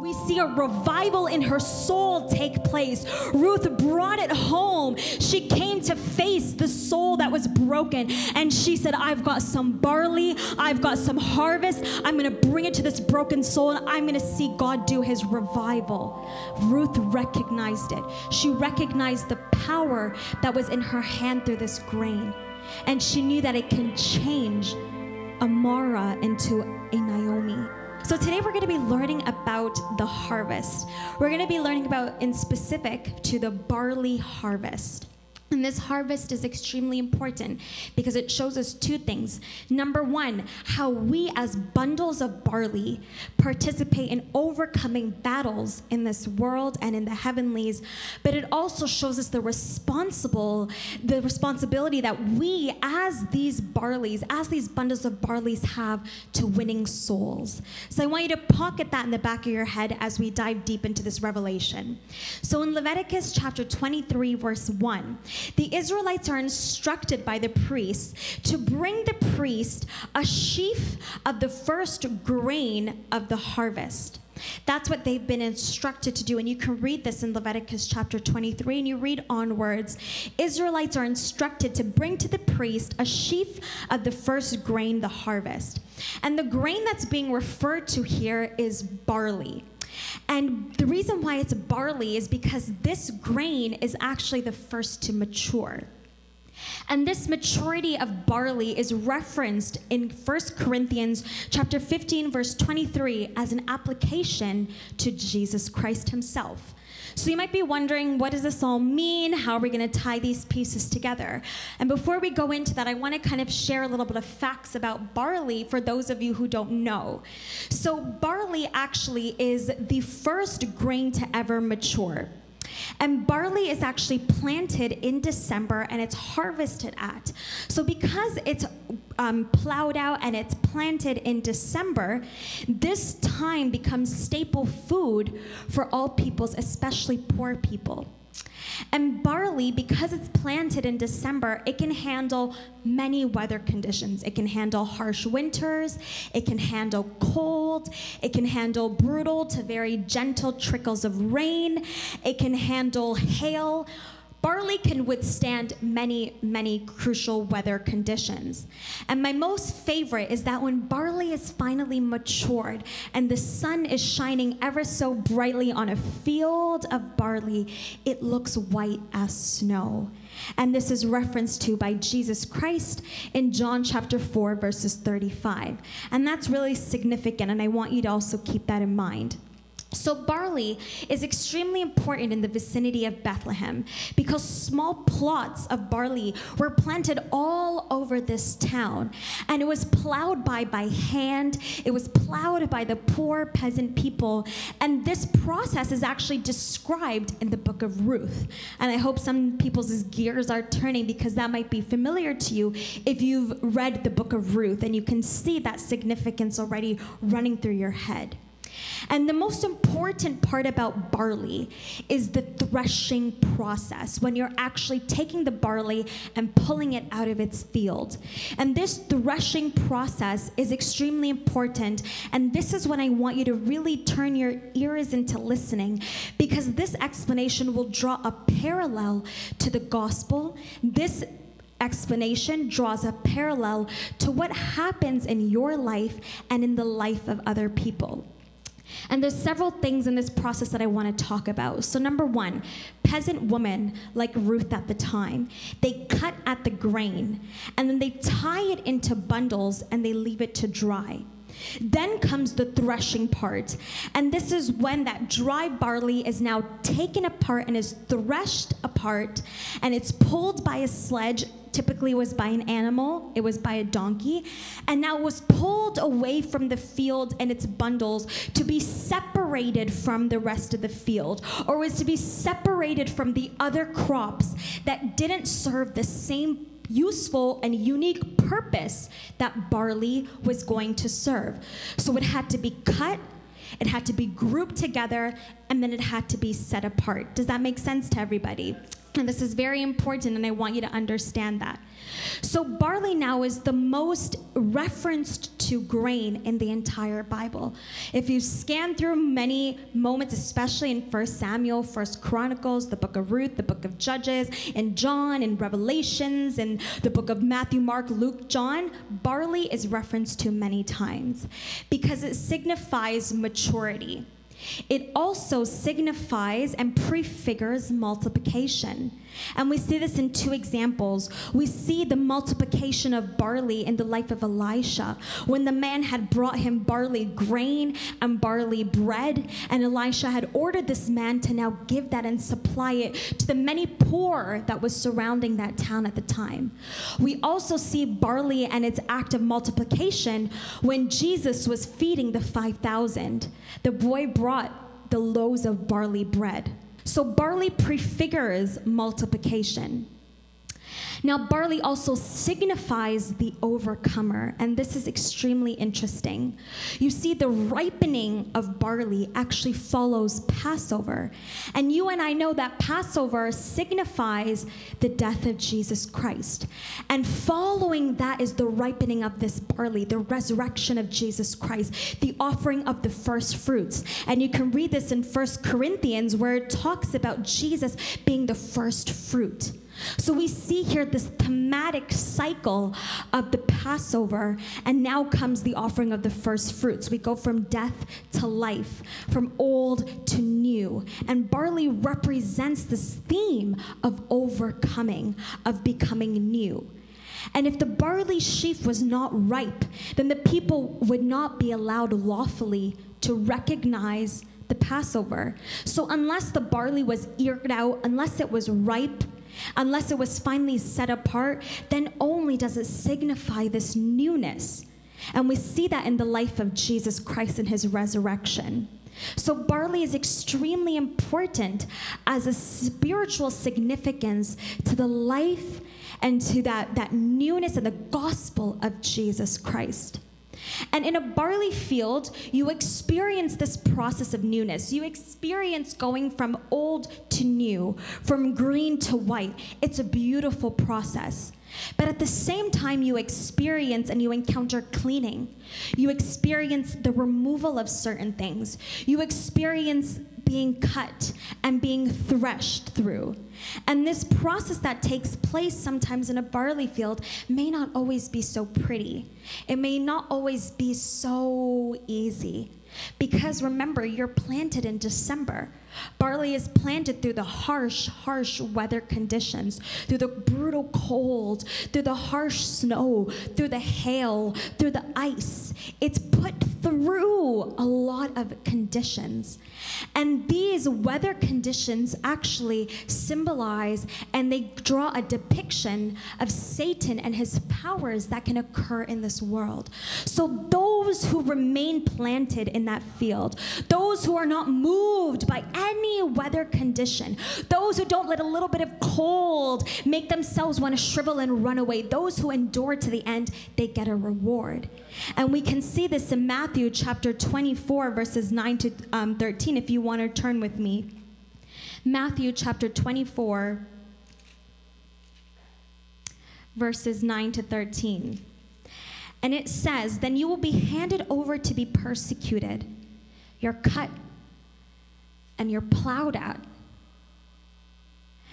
We see a revival in her soul take place. Ruth brought it home. She came to face the soul that was broken. And she said, I've got some barley, I've got some harvest. I'm going to bring it to this broken soul, and I'm going to see God do his revival. Ruth recognized it. She recognized the power that was in her hand through this grain. And she knew that it can change a Mara into a Naomi. So today we're going to be learning about the harvest. We're going to be learning about in specific to the barley harvest. And this harvest is extremely important because it shows us two things. Number one, how we as bundles of barley participate in overcoming battles in this world and in the heavenlies, but it also shows us the responsible, the responsibility that we as these barleys, as these bundles of barleys have to winning souls. So I want you to pocket that in the back of your head as we dive deep into this revelation. So in Leviticus chapter 23 verse 1, the Israelites are instructed by the priest to bring the priest a sheaf of the first grain of the harvest. That's what they've been instructed to do. And you can read this in Leviticus chapter 23 and you read onwards. Israelites are instructed to bring to the priest a sheaf of the first grain, the harvest. And the grain that's being referred to here is barley. And the reason why it's barley is because this grain is actually the first to mature. And this maturity of barley is referenced in 1 Corinthians chapter 15 verse 23 as an application to Jesus Christ himself. So you might be wondering, what does this all mean? How are we going to tie these pieces together? And before we go into that, I want to kind of share a little bit of facts about barley for those of you who don't know. So barley actually is the first grain to ever mature. And barley is actually planted in December and it's harvested at. So because it's um, plowed out and it's planted in December, this time becomes staple food for all peoples, especially poor people. And barley, because it's planted in December, it can handle many weather conditions. It can handle harsh winters, it can handle cold, it can handle brutal to very gentle trickles of rain, it can handle hail Barley can withstand many, many crucial weather conditions. And my most favorite is that when barley is finally matured and the sun is shining ever so brightly on a field of barley, it looks white as snow. And this is referenced to by Jesus Christ in John chapter 4, verses 35. And that's really significant, and I want you to also keep that in mind. So, barley is extremely important in the vicinity of Bethlehem because small plots of barley were planted all over this town. And it was plowed by by hand, it was plowed by the poor peasant people. And this process is actually described in the book of Ruth. And I hope some people's gears are turning because that might be familiar to you if you've read the book of Ruth and you can see that significance already running through your head. And the most important part about barley is the threshing process, when you're actually taking the barley and pulling it out of its field. And this threshing process is extremely important. And this is when I want you to really turn your ears into listening, because this explanation will draw a parallel to the gospel. This explanation draws a parallel to what happens in your life and in the life of other people. And there's several things in this process that I want to talk about. So number one, peasant women like Ruth at the time, they cut at the grain and then they tie it into bundles and they leave it to dry. Then comes the threshing part. And this is when that dry barley is now taken apart and is threshed apart and it's pulled by a sledge typically was by an animal, it was by a donkey, and now was pulled away from the field and its bundles to be separated from the rest of the field, or was to be separated from the other crops that didn't serve the same useful and unique purpose that barley was going to serve. So it had to be cut, it had to be grouped together, and then it had to be set apart. Does that make sense to everybody? And this is very important, and I want you to understand that. So, barley now is the most referenced to grain in the entire Bible. If you scan through many moments, especially in 1 Samuel, 1 Chronicles, the book of Ruth, the book of Judges, and John, and Revelations, and the book of Matthew, Mark, Luke, John, barley is referenced to many times because it signifies maturity. It also signifies and prefigures multiplication. And we see this in two examples. We see the multiplication of barley in the life of Elisha when the man had brought him barley grain and barley bread, and Elisha had ordered this man to now give that and supply it to the many poor that was surrounding that town at the time. We also see barley and its act of multiplication when Jesus was feeding the 5,000. The boy brought the loaves of barley bread. So barley prefigures multiplication. Now, barley also signifies the overcomer, and this is extremely interesting. You see, the ripening of barley actually follows Passover. And you and I know that Passover signifies the death of Jesus Christ. And following that is the ripening of this barley, the resurrection of Jesus Christ, the offering of the first fruits. And you can read this in First Corinthians, where it talks about Jesus being the first fruit. So we see here this thematic cycle of the Passover, and now comes the offering of the first fruits. We go from death to life, from old to new. And barley represents this theme of overcoming, of becoming new. And if the barley sheaf was not ripe, then the people would not be allowed lawfully to recognize the Passover. So, unless the barley was eared out, unless it was ripe, Unless it was finally set apart, then only does it signify this newness. And we see that in the life of Jesus Christ and his resurrection. So, barley is extremely important as a spiritual significance to the life and to that, that newness and the gospel of Jesus Christ. And in a barley field, you experience this process of newness. You experience going from old to new, from green to white. It's a beautiful process. But at the same time, you experience and you encounter cleaning. You experience the removal of certain things. You experience being cut and being threshed through. And this process that takes place sometimes in a barley field may not always be so pretty. It may not always be so easy. Because remember, you're planted in December. Barley is planted through the harsh, harsh weather conditions, through the brutal cold, through the harsh snow, through the hail, through the ice. It's put through a lot of conditions. And these weather conditions actually symbolize and they draw a depiction of Satan and his powers that can occur in this world. So, those who remain planted in that field, those who are not moved by any weather condition, those who don't let a little bit of cold make themselves want to shrivel and run away, those who endure to the end, they get a reward. And we can see this in Matthew chapter 24, verses 9 to um, 13, if you want to turn with me. Matthew chapter 24, verses 9 to 13. And it says, Then you will be handed over to be persecuted. You're cut and you're plowed at.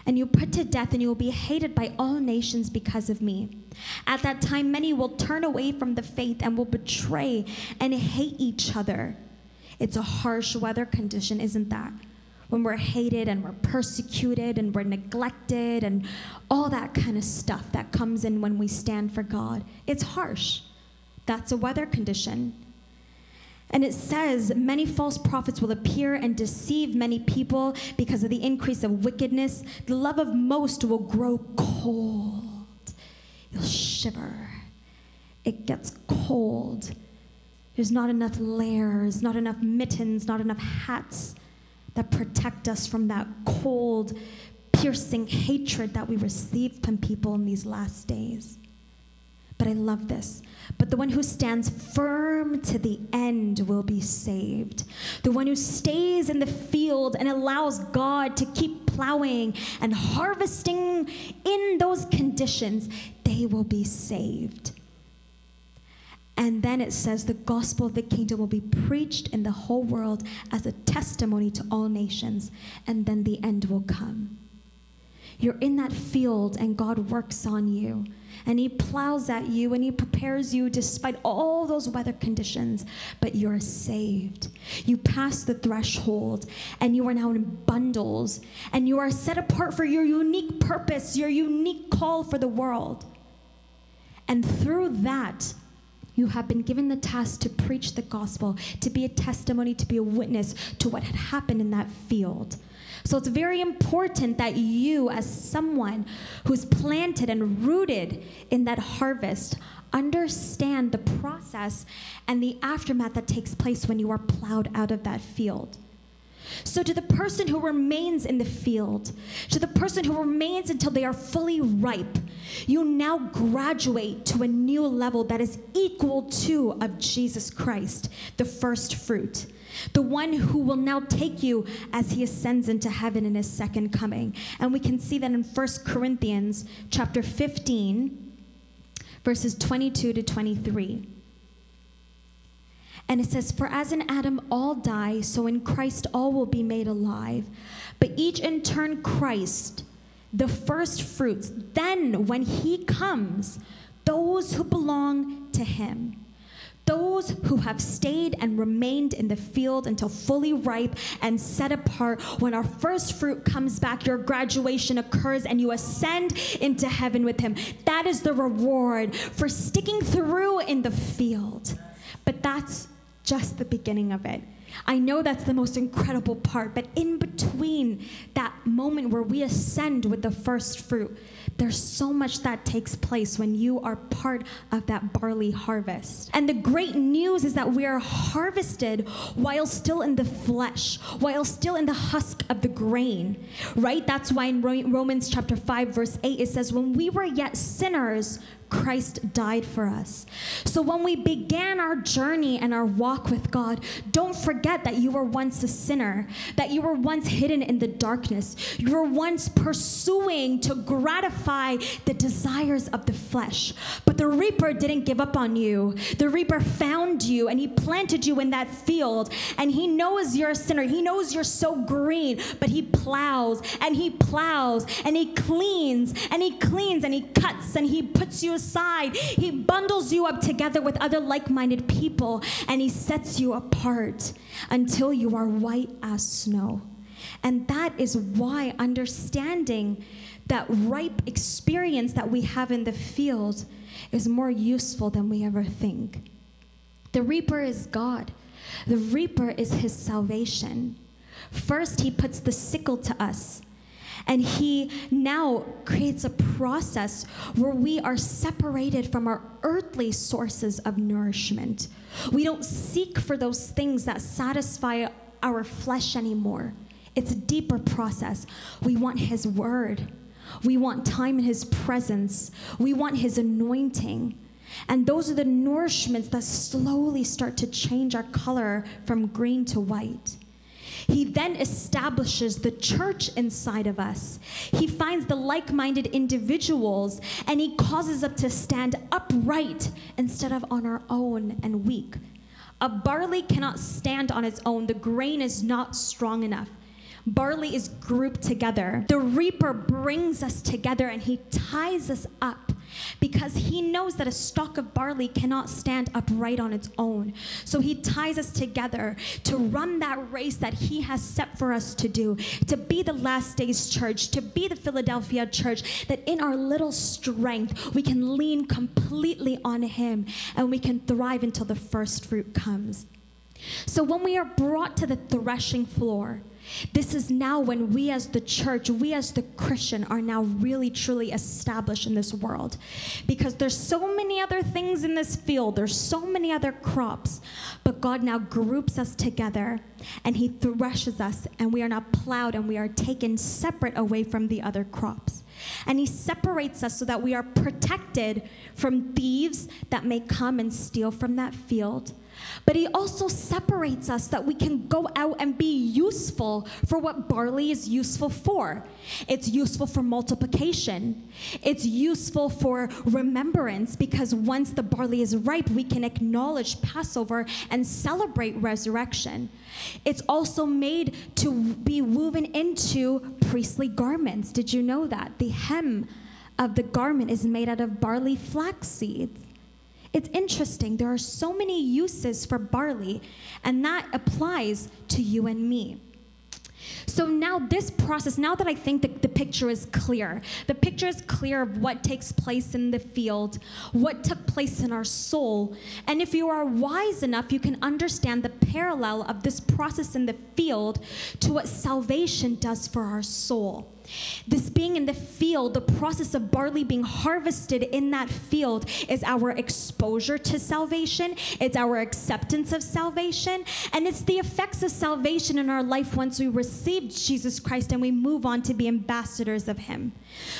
And you put to death, and you will be hated by all nations because of me. At that time, many will turn away from the faith and will betray and hate each other. It's a harsh weather condition, isn't that? When we're hated and we're persecuted and we're neglected and all that kind of stuff that comes in when we stand for God. It's harsh. That's a weather condition. And it says, many false prophets will appear and deceive many people because of the increase of wickedness. The love of most will grow cold. You'll shiver. It gets cold. There's not enough layers, not enough mittens, not enough hats that protect us from that cold, piercing hatred that we receive from people in these last days. But I love this. But the one who stands firm to the end will be saved. The one who stays in the field and allows God to keep plowing and harvesting in those conditions, they will be saved. And then it says the gospel of the kingdom will be preached in the whole world as a testimony to all nations, and then the end will come. You're in that field, and God works on you, and He plows at you, and He prepares you despite all those weather conditions, but you're saved. You pass the threshold, and you are now in bundles, and you are set apart for your unique purpose, your unique call for the world. And through that, you have been given the task to preach the gospel, to be a testimony, to be a witness to what had happened in that field. So it's very important that you, as someone who's planted and rooted in that harvest, understand the process and the aftermath that takes place when you are plowed out of that field. So, to the person who remains in the field, to the person who remains until they are fully ripe, you now graduate to a new level that is equal to of Jesus Christ, the first fruit. The one who will now take you as he ascends into heaven in his second coming. And we can see that in 1 Corinthians chapter 15, verses 22 to 23. And it says, For as in Adam all die, so in Christ all will be made alive. But each in turn Christ, the first fruits. Then when he comes, those who belong to him. Those who have stayed and remained in the field until fully ripe and set apart, when our first fruit comes back, your graduation occurs and you ascend into heaven with him. That is the reward for sticking through in the field. But that's just the beginning of it. I know that's the most incredible part, but in between that moment where we ascend with the first fruit, there's so much that takes place when you are part of that barley harvest. And the great news is that we are harvested while still in the flesh, while still in the husk of the grain, right? That's why in Romans chapter 5, verse 8, it says, When we were yet sinners, Christ died for us. So when we began our journey and our walk with God, don't forget that you were once a sinner, that you were once hidden in the darkness. You were once pursuing to gratify the desires of the flesh. But the reaper didn't give up on you. The reaper found you and he planted you in that field. And he knows you're a sinner. He knows you're so green, but he plows and he plows and he cleans and he cleans and he cuts and he puts you aside. He bundles you up together with other like minded people and He sets you apart until you are white as snow. And that is why understanding that ripe experience that we have in the field is more useful than we ever think. The reaper is God, the reaper is His salvation. First, He puts the sickle to us and He now creates a process where we are separated from our earthly sources of nourishment. We don't seek for those things that satisfy our flesh anymore. It's a deeper process. We want His Word, we want time in His presence, we want His anointing. And those are the nourishments that slowly start to change our color from green to white. He then establishes the church inside of us. He finds the like minded individuals and he causes us to stand upright instead of on our own and weak. A barley cannot stand on its own, the grain is not strong enough. Barley is grouped together. The reaper brings us together and he ties us up because he knows that a stalk of barley cannot stand upright on its own. So he ties us together to run that race that he has set for us to do, to be the last days church, to be the Philadelphia church, that in our little strength we can lean completely on him and we can thrive until the first fruit comes. So when we are brought to the threshing floor, this is now when we as the church, we as the Christian are now really truly established in this world. Because there's so many other things in this field, there's so many other crops, but God now groups us together and he threshes us and we are now plowed and we are taken separate away from the other crops. And He separates us so that we are protected from thieves that may come and steal from that field. But he also separates us that we can go out and be useful for what barley is useful for. It's useful for multiplication, it's useful for remembrance because once the barley is ripe, we can acknowledge Passover and celebrate resurrection. It's also made to be woven into priestly garments. Did you know that? The hem of the garment is made out of barley flax seeds. It's interesting. There are so many uses for barley, and that applies to you and me. So now, this process, now that I think that the picture is clear, the picture is clear of what takes place in the field, what took place in our soul. And if you are wise enough, you can understand the parallel of this process in the field to what salvation does for our soul. This being in the field, the process of barley being harvested in that field is our exposure to salvation, it's our acceptance of salvation, and it's the effects of salvation in our life once we receive Jesus Christ and we move on to be ambassadors of Him.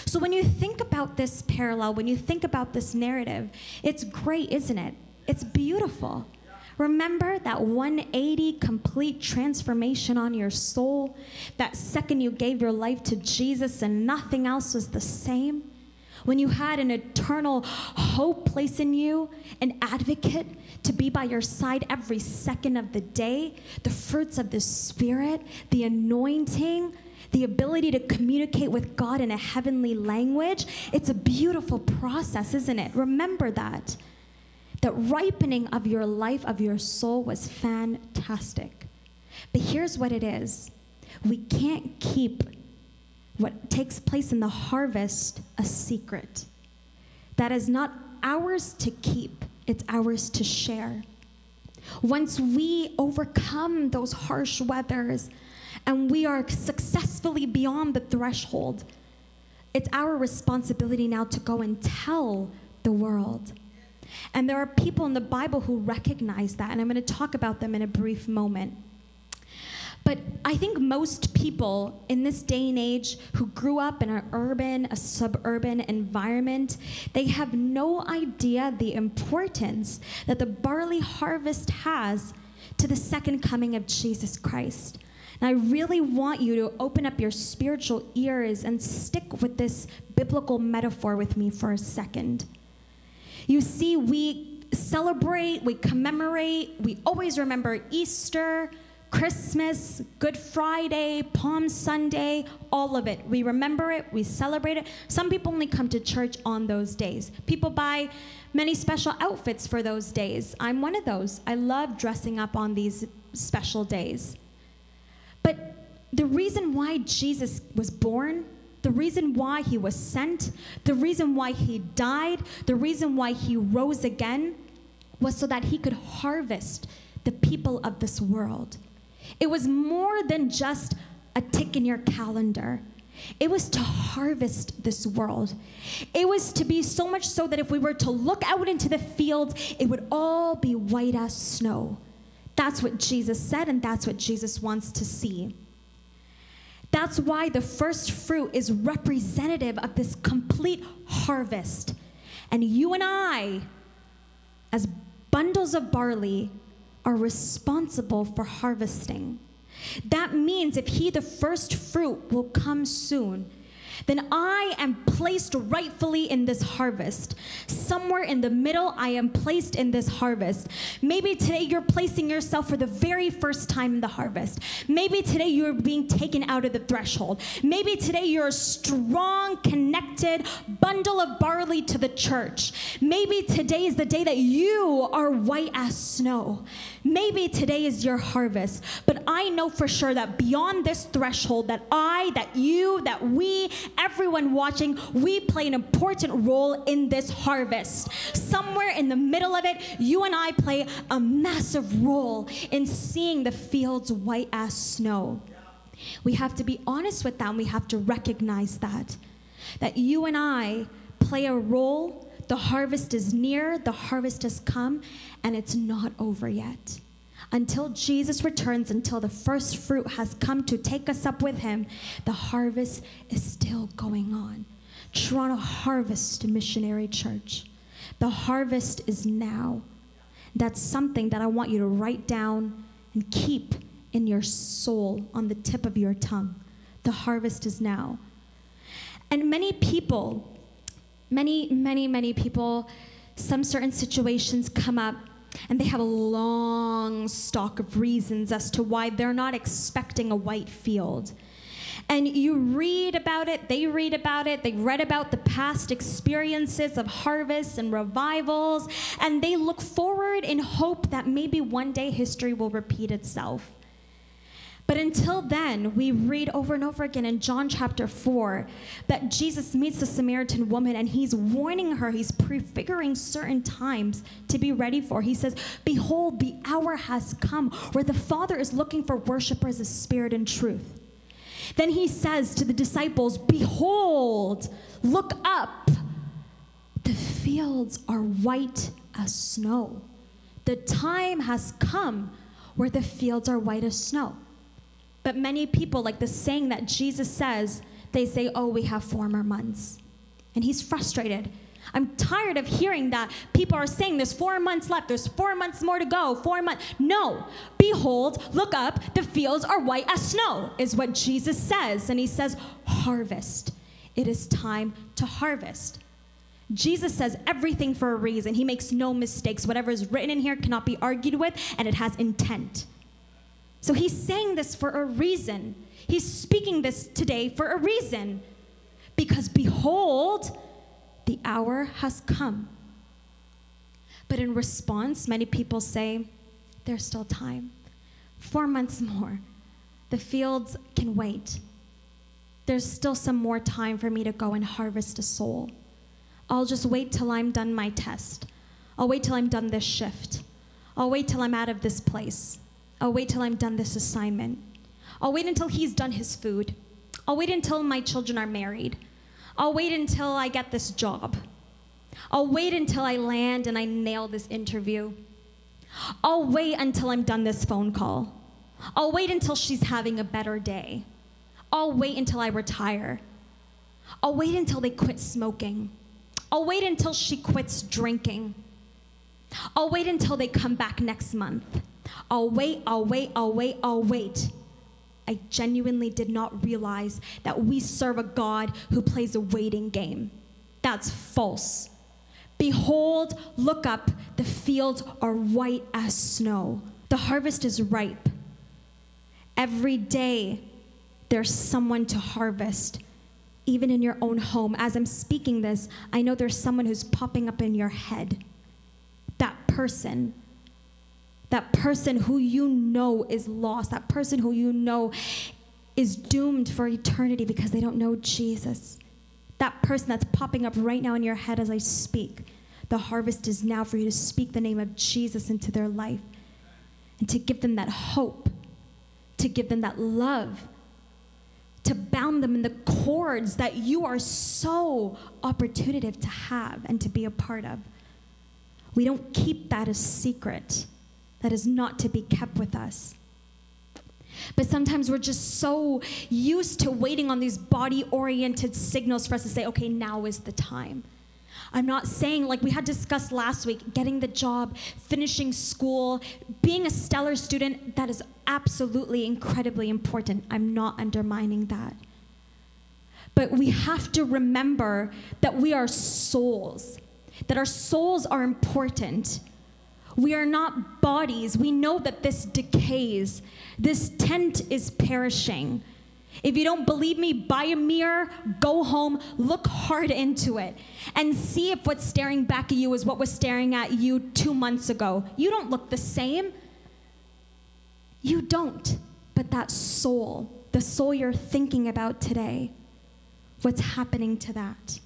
So when you think about this parallel, when you think about this narrative, it's great, isn't it? It's beautiful. Remember that 180 complete transformation on your soul? That second you gave your life to Jesus and nothing else was the same? When you had an eternal hope place in you, an advocate to be by your side every second of the day, the fruits of the Spirit, the anointing, the ability to communicate with God in a heavenly language, it's a beautiful process, isn't it? Remember that the ripening of your life, of your soul, was fantastic. But here's what it is we can't keep what takes place in the harvest a secret. That is not ours to keep, it's ours to share. Once we overcome those harsh weathers and we are successfully beyond the threshold, it's our responsibility now to go and tell the world. And there are people in the Bible who recognize that, and I'm going to talk about them in a brief moment. But I think most people in this day and age who grew up in an urban, a suburban environment, they have no idea the importance that the barley harvest has to the second coming of Jesus Christ. And I really want you to open up your spiritual ears and stick with this biblical metaphor with me for a second. You see, we celebrate, we commemorate, we always remember Easter, Christmas, Good Friday, Palm Sunday, all of it. We remember it, we celebrate it. Some people only come to church on those days. People buy many special outfits for those days. I'm one of those. I love dressing up on these special days. But the reason why Jesus was born the reason why he was sent, the reason why he died, the reason why he rose again was so that he could harvest the people of this world. It was more than just a tick in your calendar. It was to harvest this world. It was to be so much so that if we were to look out into the fields, it would all be white as snow. That's what Jesus said, and that's what Jesus wants to see. That's why the first fruit is representative of this complete harvest. And you and I, as bundles of barley, are responsible for harvesting. That means if he, the first fruit, will come soon, then I am placed rightfully in this harvest. Somewhere in the middle, I am placed in this harvest. Maybe today you're placing yourself for the very first time in the harvest. Maybe today you're being taken out of the threshold. Maybe today you're a strong, connected bundle of barley to the church. Maybe today is the day that you are white as snow. Maybe today is your harvest, but I know for sure that beyond this threshold, that I, that you, that we, everyone watching, we play an important role in this harvest. Somewhere in the middle of it, you and I play a massive role in seeing the fields white as snow. We have to be honest with that and we have to recognize that. That you and I play a role the harvest is near, the harvest has come, and it's not over yet. Until Jesus returns, until the first fruit has come to take us up with him, the harvest is still going on. Toronto Harvest Missionary Church. The harvest is now. That's something that I want you to write down and keep in your soul on the tip of your tongue. The harvest is now. And many people, many, many, many people, some certain situations come up and they have a long stock of reasons as to why they're not expecting a white field. And you read about it, they read about it, they read about the past experiences of harvests and revivals, and they look forward in hope that maybe one day history will repeat itself. But until then, we read over and over again in John chapter 4 that Jesus meets the Samaritan woman and he's warning her, he's prefiguring certain times to be ready for. He says, Behold, the hour has come where the Father is looking for worshipers of spirit and truth. Then he says to the disciples, Behold, look up. The fields are white as snow. The time has come where the fields are white as snow. But many people, like the saying that Jesus says, they say, Oh, we have four more months. And he's frustrated. I'm tired of hearing that people are saying there's four months left, there's four months more to go, four months. No, behold, look up, the fields are white as snow, is what Jesus says. And he says, Harvest. It is time to harvest. Jesus says everything for a reason. He makes no mistakes. Whatever is written in here cannot be argued with, and it has intent. So he's saying this for a reason. He's speaking this today for a reason. Because behold, the hour has come. But in response, many people say, there's still time. Four months more. The fields can wait. There's still some more time for me to go and harvest a soul. I'll just wait till I'm done my test. I'll wait till I'm done this shift. I'll wait till I'm out of this place. I'll wait till I'm done this assignment. I'll wait until he's done his food. I'll wait until my children are married. I'll wait until I get this job. I'll wait until I land and I nail this interview. I'll wait until I'm done this phone call. I'll wait until she's having a better day. I'll wait until I retire. I'll wait until they quit smoking. I'll wait until she quits drinking. I'll wait until they come back next month. I'll wait, I'll wait, I'll wait, I'll wait. I genuinely did not realize that we serve a God who plays a waiting game. That's false. Behold, look up, the fields are white as snow. The harvest is ripe. Every day, there's someone to harvest, even in your own home. As I'm speaking this, I know there's someone who's popping up in your head. That person that person who you know is lost, that person who you know is doomed for eternity because they don't know Jesus. That person that's popping up right now in your head as I speak. The harvest is now for you to speak the name of Jesus into their life and to give them that hope, to give them that love, to bound them in the cords that you are so opportunative to have and to be a part of. We don't keep that a secret that is not to be kept with us. But sometimes we're just so used to waiting on these body oriented signals for us to say, okay, now is the time. I'm not saying, like we had discussed last week, getting the job, finishing school, being a stellar student, that is absolutely incredibly important. I'm not undermining that. But we have to remember that we are souls, that our souls are important we are not bodies. We know that this decays. This tent is perishing. If you don't believe me, buy a mirror, go home, look hard into it, and see if what's staring back at you is what was staring at you two months ago. You don't look the same. You don't. But that soul, the soul you're thinking about today, what's happening to that?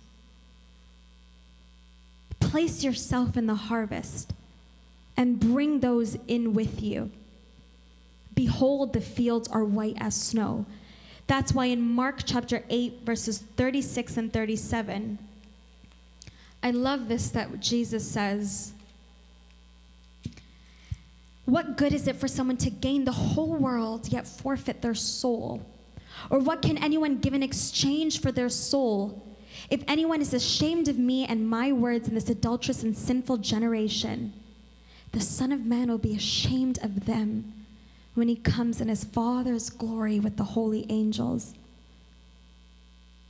Place yourself in the harvest and bring those in with you. Behold, the fields are white as snow. That's why in Mark chapter 8, verses 36 and 37, I love this that Jesus says. What good is it for someone to gain the whole world yet forfeit their soul? Or what can anyone give in exchange for their soul? If anyone is ashamed of me and my words in this adulterous and sinful generation, the Son of Man will be ashamed of them when he comes in his Father's glory with the holy angels.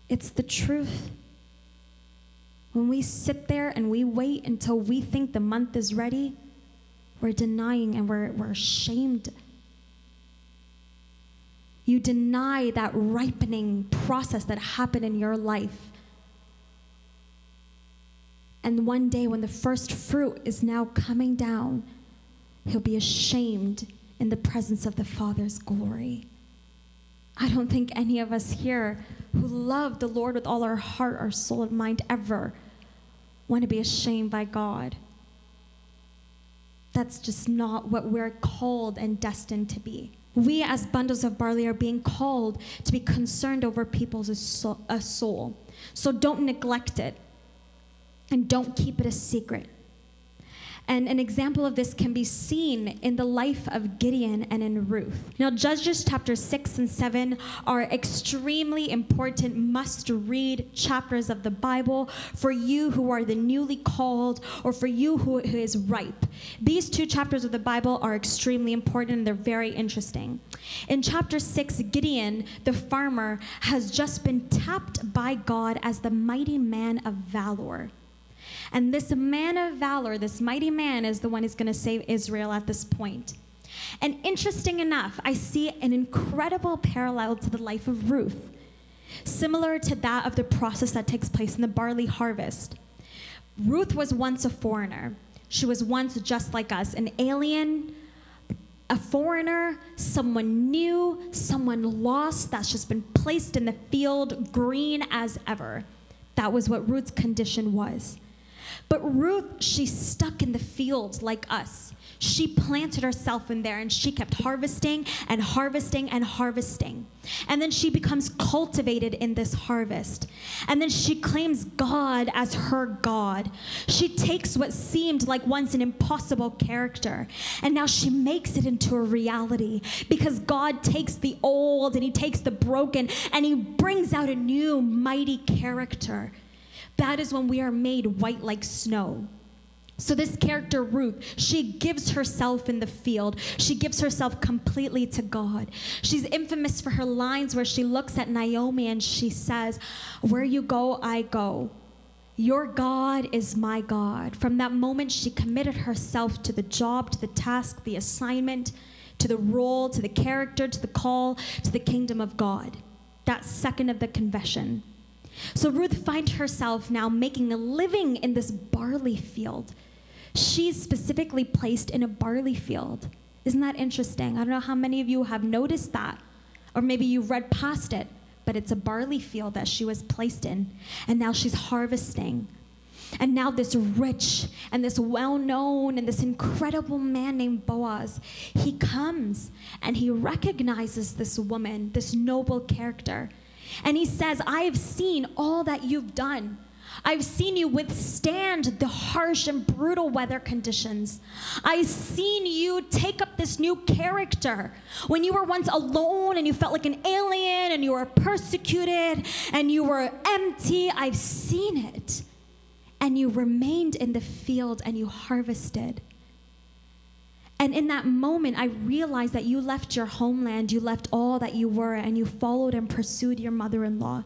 It's the truth. When we sit there and we wait until we think the month is ready, we're denying and we're, we're ashamed. You deny that ripening process that happened in your life. And one day, when the first fruit is now coming down, he'll be ashamed in the presence of the Father's glory. I don't think any of us here who love the Lord with all our heart, our soul, and mind ever want to be ashamed by God. That's just not what we're called and destined to be. We, as bundles of barley, are being called to be concerned over people's uh, soul. So don't neglect it and don't keep it a secret. And an example of this can be seen in the life of Gideon and in Ruth. Now, Judges chapter 6 and 7 are extremely important, must read chapters of the Bible for you who are the newly called or for you who, who is ripe. These two chapters of the Bible are extremely important and they're very interesting. In chapter 6, Gideon, the farmer, has just been tapped by God as the mighty man of valor. And this man of valor, this mighty man, is the one who's going to save Israel at this point. And interesting enough, I see an incredible parallel to the life of Ruth, similar to that of the process that takes place in the barley harvest. Ruth was once a foreigner. She was once just like us, an alien, a foreigner, someone new, someone lost that's just been placed in the field green as ever. That was what Ruth's condition was. But Ruth, she stuck in the field like us. She planted herself in there and she kept harvesting and harvesting and harvesting. And then she becomes cultivated in this harvest. And then she claims God as her God. She takes what seemed like once an impossible character and now she makes it into a reality because God takes the old and he takes the broken and he brings out a new mighty character. That is when we are made white like snow. So, this character, Ruth, she gives herself in the field. She gives herself completely to God. She's infamous for her lines where she looks at Naomi and she says, Where you go, I go. Your God is my God. From that moment, she committed herself to the job, to the task, the assignment, to the role, to the character, to the call, to the kingdom of God. That second of the confession. So Ruth finds herself now making a living in this barley field. She's specifically placed in a barley field. Isn't that interesting? I don't know how many of you have noticed that, or maybe you read past it, but it's a barley field that she was placed in, and now she's harvesting. And now, this rich and this well known and this incredible man named Boaz, he comes and he recognizes this woman, this noble character. And he says, I have seen all that you've done. I've seen you withstand the harsh and brutal weather conditions. I've seen you take up this new character. When you were once alone and you felt like an alien and you were persecuted and you were empty, I've seen it. And you remained in the field and you harvested. And in that moment, I realized that you left your homeland, you left all that you were, and you followed and pursued your mother in law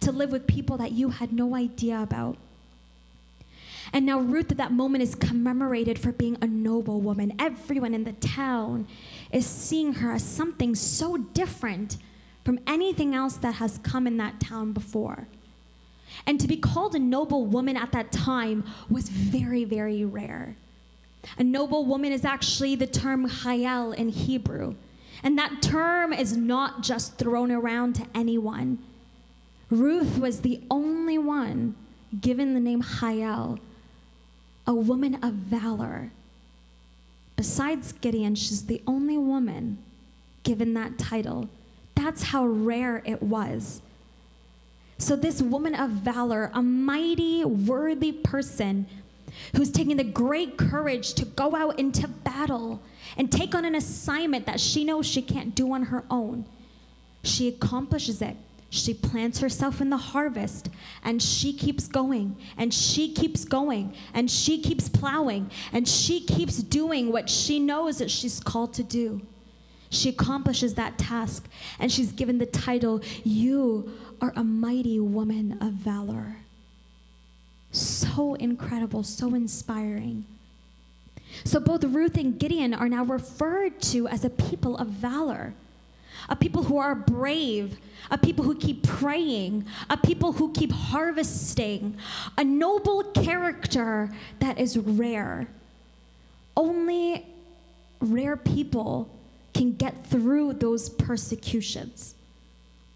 to live with people that you had no idea about. And now Ruth at that moment is commemorated for being a noble woman. Everyone in the town is seeing her as something so different from anything else that has come in that town before. And to be called a noble woman at that time was very, very rare. A noble woman is actually the term chayil in Hebrew. And that term is not just thrown around to anyone. Ruth was the only one given the name Chayil, a woman of valor. Besides Gideon, she's the only woman given that title. That's how rare it was. So, this woman of valor, a mighty, worthy person, who's taking the great courage to go out into battle and take on an assignment that she knows she can't do on her own. She accomplishes it. She plants herself in the harvest and she keeps going and she keeps going and she keeps plowing and she keeps doing what she knows that she's called to do. She accomplishes that task and she's given the title, You are a mighty woman of valor. So incredible, so inspiring. So both Ruth and Gideon are now referred to as a people of valor a people who are brave, a people who keep praying, a people who keep harvesting, a noble character that is rare. Only rare people can get through those persecutions.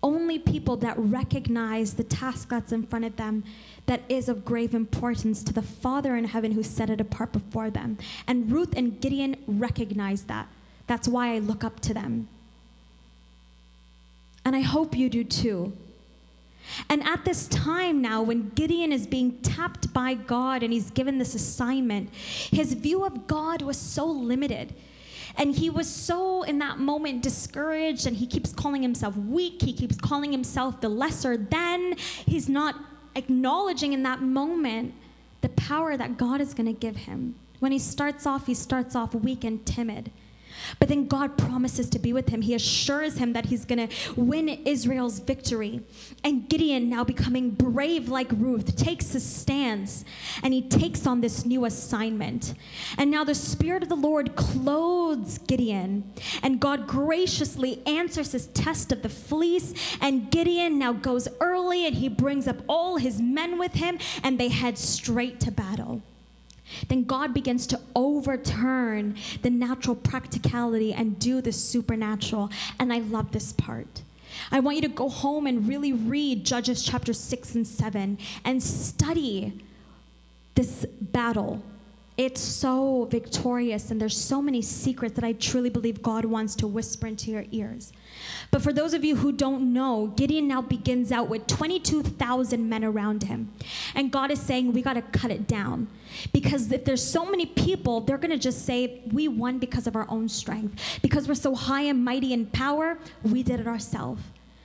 Only people that recognize the task that's in front of them that is of grave importance to the Father in heaven who set it apart before them. And Ruth and Gideon recognize that. That's why I look up to them. And I hope you do too. And at this time now, when Gideon is being tapped by God and he's given this assignment, his view of God was so limited. And he was so, in that moment, discouraged, and he keeps calling himself weak. He keeps calling himself the lesser than. He's not acknowledging in that moment the power that God is going to give him. When he starts off, he starts off weak and timid. But then God promises to be with him. He assures him that he's going to win Israel's victory. And Gideon, now becoming brave like Ruth, takes his stance and he takes on this new assignment. And now the Spirit of the Lord clothes Gideon, and God graciously answers his test of the fleece. And Gideon now goes early and he brings up all his men with him, and they head straight to battle then God begins to overturn the natural practicality and do the supernatural. And I love this part. I want you to go home and really read Judges chapter 6 and 7 and study this battle it's so victorious, and there's so many secrets that I truly believe God wants to whisper into your ears. But for those of you who don't know, Gideon now begins out with 22,000 men around him. And God is saying, we got to cut it down. Because if there's so many people, they're going to just say, we won because of our own strength. Because we're so high and mighty in power, we did it ourselves.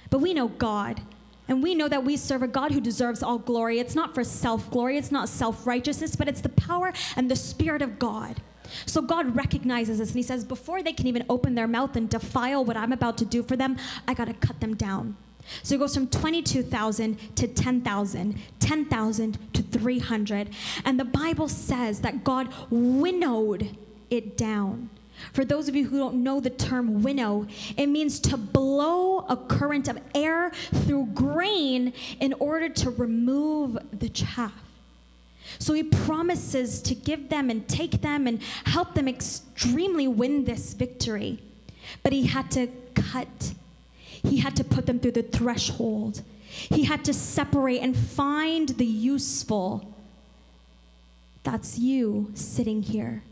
But we know God. And we know that we serve a God who deserves all glory. It's not for self glory, it's not self righteousness, but it's the power and the Spirit of God. So God recognizes this and He says, before they can even open their mouth and defile what I'm about to do for them, I got to cut them down. So it goes from 22,000 to 10,000, 10,000 to 300. And the Bible says that God winnowed it down. For those of you who don't know the term winnow, it means to blow a current of air through grain in order to remove the chaff. So he promises to give them and take them and help them extremely win this victory. But he had to cut, he had to put them through the threshold. He had to separate and find the useful. That's you sitting here.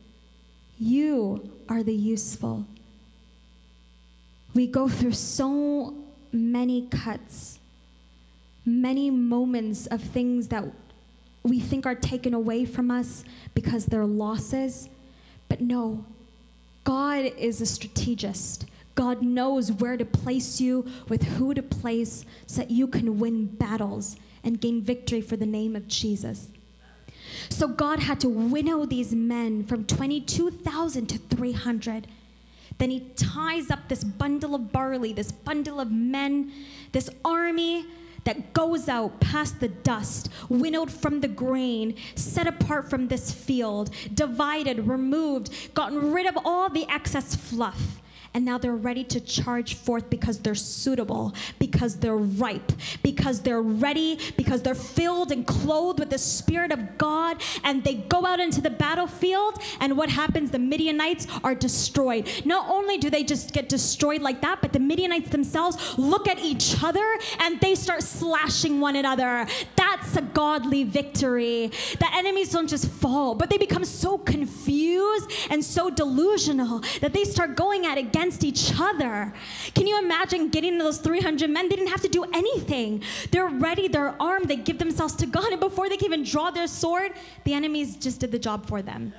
You are the useful. We go through so many cuts, many moments of things that we think are taken away from us because they're losses. But no, God is a strategist. God knows where to place you, with who to place, so that you can win battles and gain victory for the name of Jesus. So God had to winnow these men from 22,000 to 300. Then he ties up this bundle of barley, this bundle of men, this army that goes out past the dust, winnowed from the grain, set apart from this field, divided, removed, gotten rid of all the excess fluff and now they're ready to charge forth because they're suitable, because they're ripe, because they're ready, because they're filled and clothed with the Spirit of God, and they go out into the battlefield, and what happens? The Midianites are destroyed. Not only do they just get destroyed like that, but the Midianites themselves look at each other and they start slashing one another. That's a godly victory. The enemies don't just fall, but they become so confused and so delusional that they start going at it against each other. Can you imagine getting those 300 men? They didn't have to do anything. They're ready, they're armed, they give themselves to God, and before they can even draw their sword, the enemies just did the job for them.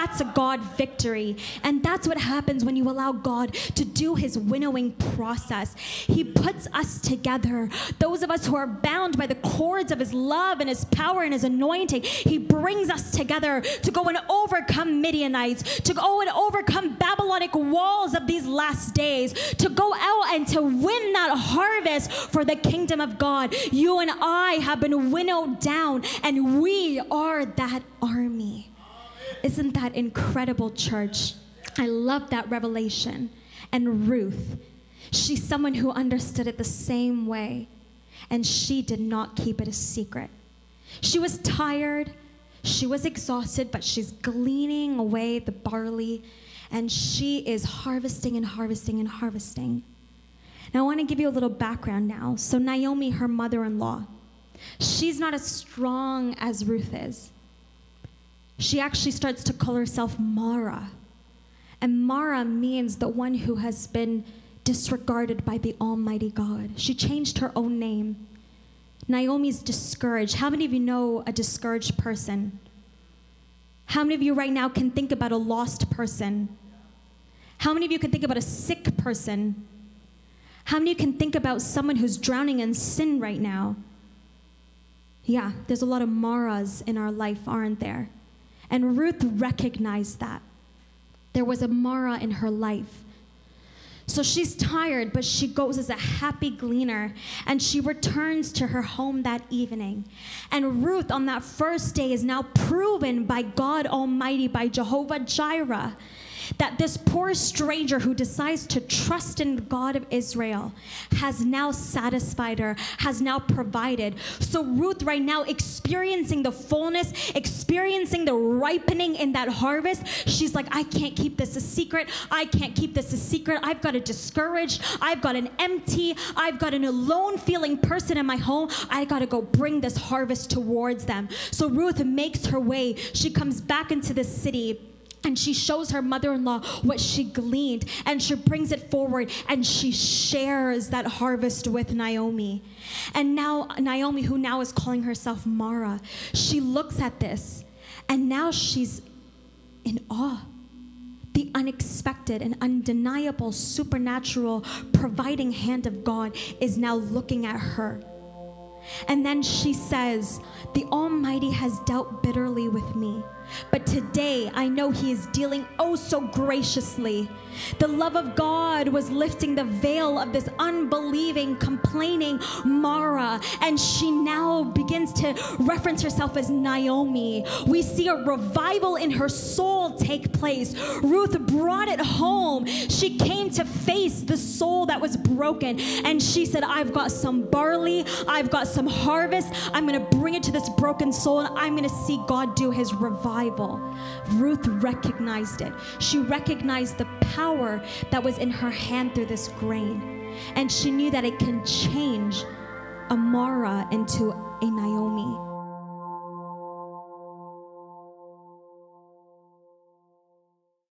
That's a God victory. And that's what happens when you allow God to do his winnowing process. He puts us together, those of us who are bound by the cords of his love and his power and his anointing. He brings us together to go and overcome Midianites, to go and overcome Babylonic walls of these last days, to go out and to win that harvest for the kingdom of God. You and I have been winnowed down, and we are that army. Isn't that incredible, church? I love that revelation. And Ruth, she's someone who understood it the same way, and she did not keep it a secret. She was tired, she was exhausted, but she's gleaning away the barley, and she is harvesting and harvesting and harvesting. Now, I want to give you a little background now. So, Naomi, her mother in law, she's not as strong as Ruth is. She actually starts to call herself Mara. And Mara means the one who has been disregarded by the Almighty God. She changed her own name. Naomi's discouraged. How many of you know a discouraged person? How many of you right now can think about a lost person? How many of you can think about a sick person? How many can think about someone who's drowning in sin right now? Yeah, there's a lot of Maras in our life, aren't there? And Ruth recognized that. There was a Mara in her life. So she's tired, but she goes as a happy gleaner and she returns to her home that evening. And Ruth, on that first day, is now proven by God Almighty, by Jehovah Jireh that this poor stranger who decides to trust in God of Israel has now satisfied her, has now provided. So Ruth, right now, experiencing the fullness, experiencing the ripening in that harvest, she's like, I can't keep this a secret. I can't keep this a secret. I've got a discouraged, I've got an empty, I've got an alone feeling person in my home. I got to go bring this harvest towards them. So Ruth makes her way. She comes back into the city and she shows her mother in law what she gleaned and she brings it forward and she shares that harvest with Naomi. And now, Naomi, who now is calling herself Mara, she looks at this and now she's in awe. The unexpected and undeniable supernatural providing hand of God is now looking at her. And then she says, The Almighty has dealt bitterly with me but today I know He is dealing oh so graciously. The love of God was lifting the veil of this unbelieving, complaining Mara, and she now begins to reference herself as Naomi. We see a revival in her soul take place. Ruth brought it home. She came to face the soul that was broken, and she said, I've got some barley, I've got some harvest. I'm going to bring it to this broken soul, and I'm going to see God do His revival revival. Ruth recognized it. She recognized the power that was in her hand through this grain. And she knew that it can change a Mara into a Naomi.